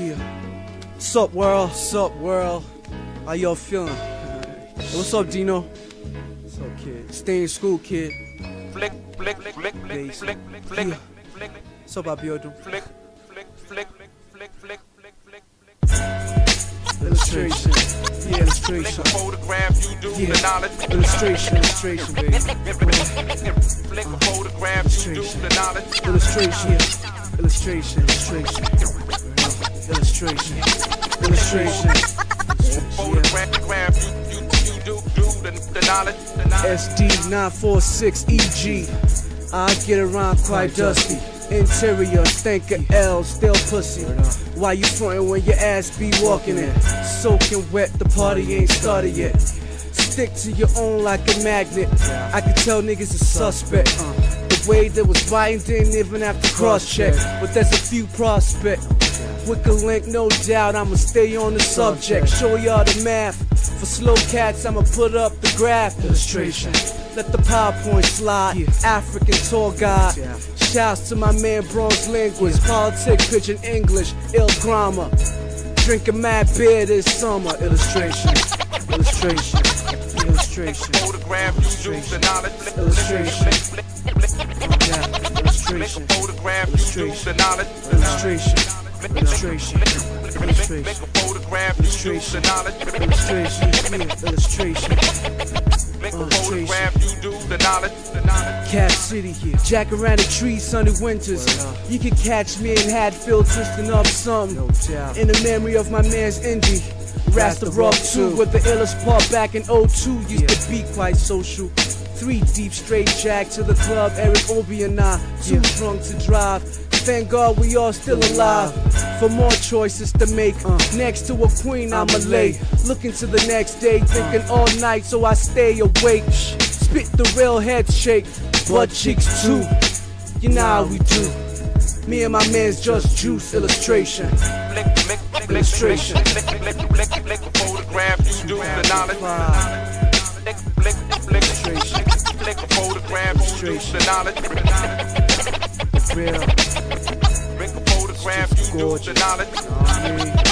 Yeah. What's up, world? What's up, world? How y'all feeling? Hey, what's up, Dino? What's up, kid? Stay in school, kid. Flick, flick, flick, flick, flick, flick, flick, Yeah. flick, What's up, Abiodun? flick, flick, flick, flick, flick, flick, flick. Illustration. Yeah, Flick illustration. a photograph, you do the knowledge. Illustration, illustration, baby. Flick a photograph, you do the knowledge. Illustration. Illustration, illustration. Illustration. Illustration. Yeah. Photograph, you, you, you do, do the, the knowledge. The knowledge. SD946EG. I get around quite dusty. Interior, stink of L, still pussy. Why you frontin' when your ass be walking in? Soaking wet, the party ain't started yet. Stick to your own like a magnet. I can tell niggas a suspect. The way that was biting didn't even have to cross check. But there's a few prospect. With a link, no doubt, I'ma stay on the subject. Show y'all the math. For slow cats, I'ma put up the graph illustration. Let the PowerPoint slide. African tour guide. Shouts to my man Bronze Linguist. Politic, pidgin English, ill grammar. Drinking mad beer this summer. Illustration. Illustration. Illustration. Photograph, you do the knowledge. Flick, Illustration. Yeah. flick a Illustration. Illustration. Illustration. Flick a Illustration. photograph, knowledge. Illustration. Yeah. Illustration. Flick a photograph, you do the knowledge. Cap City here. Jack around the trees, sunny winters. You can catch me in Hatfield twisting up something. In the memory of my man's indie. Rasta Rub 2 with the illest part back in 02 used to be quite social. Three deep straight jack to the club, Eric Obi and I, too drunk to drive. Thank God we all still alive. For more choices to make. Uh. Next to a queen, I'm a lay. Looking to the next day, thinking all night, so I stay awake. Spit the real head shake, butt cheeks too. You know how we do. Me and my man's just juice illustration. Illustration. Photograph, you do the knowledge. A photograph, you do the knowledge. Real, photograph, you do the knowledge.